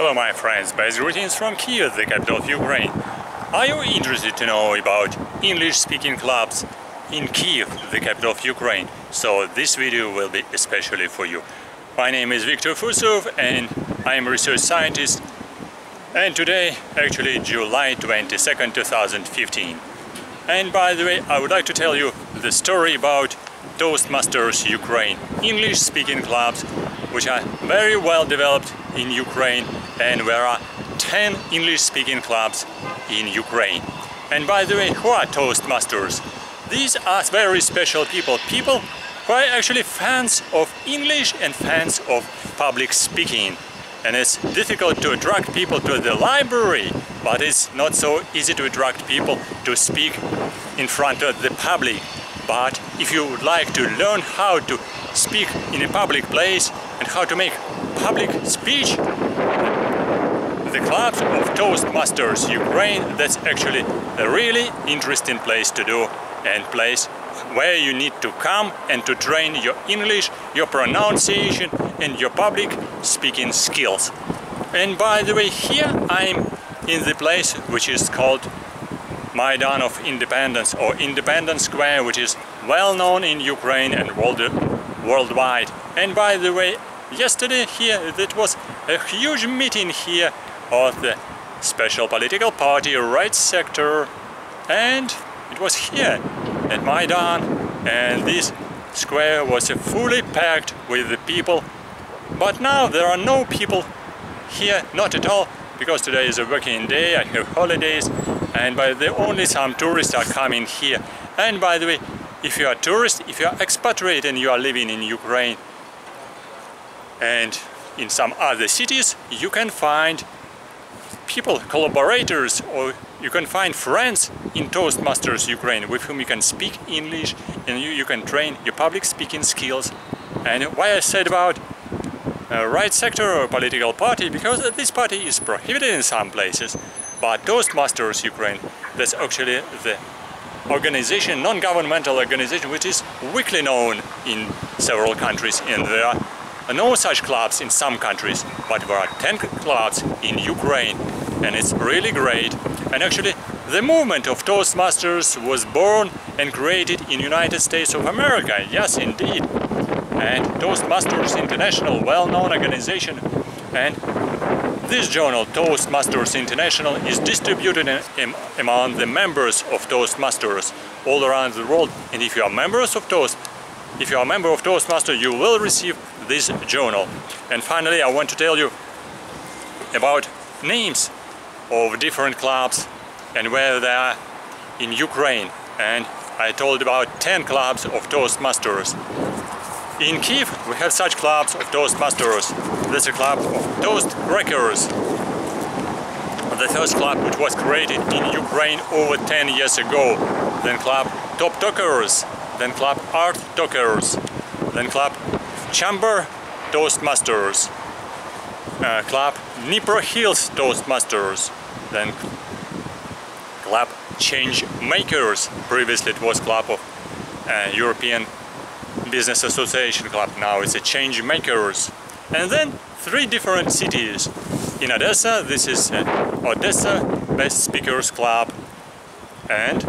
Hello my friends, best greetings from Kiev, the capital of Ukraine. Are you interested to know about English-speaking clubs in Kiev, the capital of Ukraine? So this video will be especially for you. My name is Victor Fursov and I am a research scientist and today, actually July 22nd, 2015. And by the way, I would like to tell you the story about Toastmasters Ukraine, English-speaking clubs which are very well developed in Ukraine and there are 10 English-speaking clubs in Ukraine. And by the way, who are Toastmasters? These are very special people, people who are actually fans of English and fans of public speaking. And it's difficult to attract people to the library, but it's not so easy to attract people to speak in front of the public. But if you would like to learn how to speak in a public place and how to make public speech, the club of Toastmasters Ukraine, that's actually a really interesting place to do and place where you need to come and to train your English, your pronunciation and your public speaking skills. And by the way, here I'm in the place which is called Maidan of Independence or Independence Square, which is well known in Ukraine and world, worldwide. And by the way, yesterday here it was a huge meeting here of the special political party right sector and it was here at Maidan and this square was fully packed with the people but now there are no people here not at all because today is a working day I have holidays and by the only some tourists are coming here and by the way if you are tourist if you are expatriate and you are living in Ukraine and in some other cities you can find people, collaborators, or you can find friends in Toastmasters Ukraine with whom you can speak English and you, you can train your public speaking skills. And why I said about uh, right sector or political party, because this party is prohibited in some places, but Toastmasters Ukraine, that's actually the organization, non-governmental organization, which is weakly known in several countries and there are no such clubs in some countries, but there are 10 clubs in Ukraine and it's really great. And actually the movement of Toastmasters was born and created in United States of America, yes indeed. And Toastmasters International, well-known organization and this journal, Toastmasters International, is distributed among the members of Toastmasters all around the world. And if you are members of Toast, if you are a member of Toastmaster, you will receive this journal. And finally, I want to tell you about names of different clubs and where they are in Ukraine. And I told about 10 clubs of Toastmasters. In Kiev, we have such clubs of Toastmasters. There's a club of Toast Crackers. The first club which was created in Ukraine over 10 years ago. Then club Top Talkers then club Art Talkers, then club Chamber Toastmasters, uh, club Dnipro Hills Toastmasters, then club Change Makers, previously it was club of uh, European Business Association Club, now it's a Change Makers, and then three different cities. In Odessa, this is uh, Odessa Best Speakers Club, and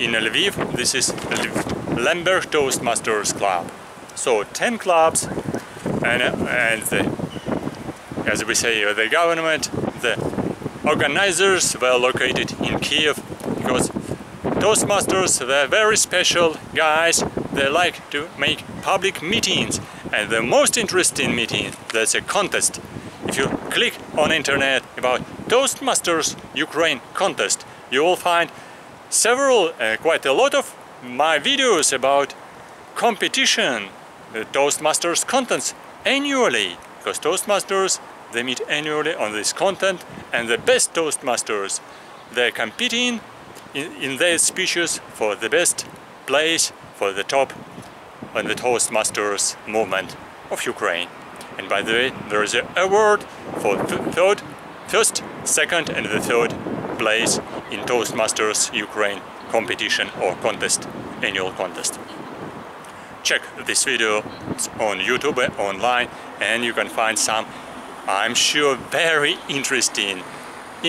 in Lviv, this is Lviv Lemberg Toastmasters Club. So 10 clubs and, and the, as we say, the government, the organizers were located in Kiev because Toastmasters were very special guys. They like to make public meetings and the most interesting meeting, that's a contest. If you click on internet about Toastmasters Ukraine contest, you will find several, uh, quite a lot of my videos about competition, the Toastmasters contents annually because Toastmasters they meet annually on this content and the best Toastmasters they're competing in, in their speeches for the best place for the top on the Toastmasters movement of Ukraine. And by the way, there is an award for th third, first, second and the third place in Toastmasters Ukraine competition or contest, annual contest. Check this video on YouTube online and you can find some I'm sure very interesting,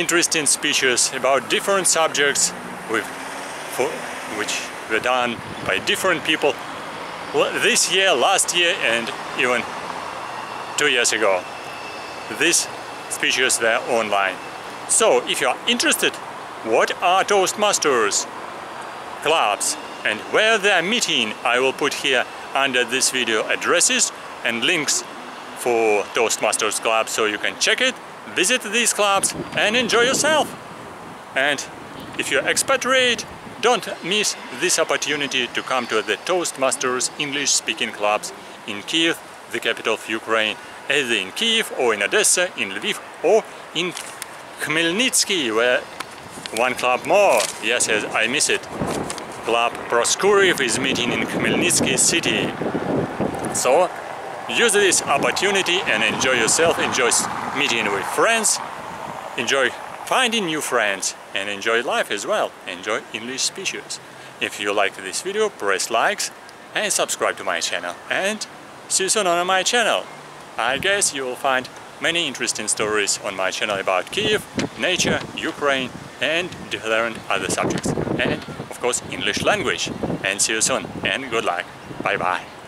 interesting speeches about different subjects with, for, which were done by different people this year, last year and even two years ago. These speeches were online. So if you are interested, what are Toastmasters clubs and where they are meeting, I will put here under this video addresses and links for Toastmasters clubs so you can check it, visit these clubs and enjoy yourself. And if you're expatriate, don't miss this opportunity to come to the Toastmasters English speaking clubs in Kiev, the capital of Ukraine, either in Kiev or in Odessa, in Lviv or in Khmelnytsky, where one club more. Yes, yes, I miss it. Club Proskuriv is meeting in Khmelnytsky city. So use this opportunity and enjoy yourself, enjoy meeting with friends, enjoy finding new friends and enjoy life as well. Enjoy English speeches. If you liked this video, press likes and subscribe to my channel. And see you soon on my channel. I guess you will find many interesting stories on my channel about Kiev, nature, Ukraine and different other subjects. And of course English language. And see you soon and good luck. Bye bye.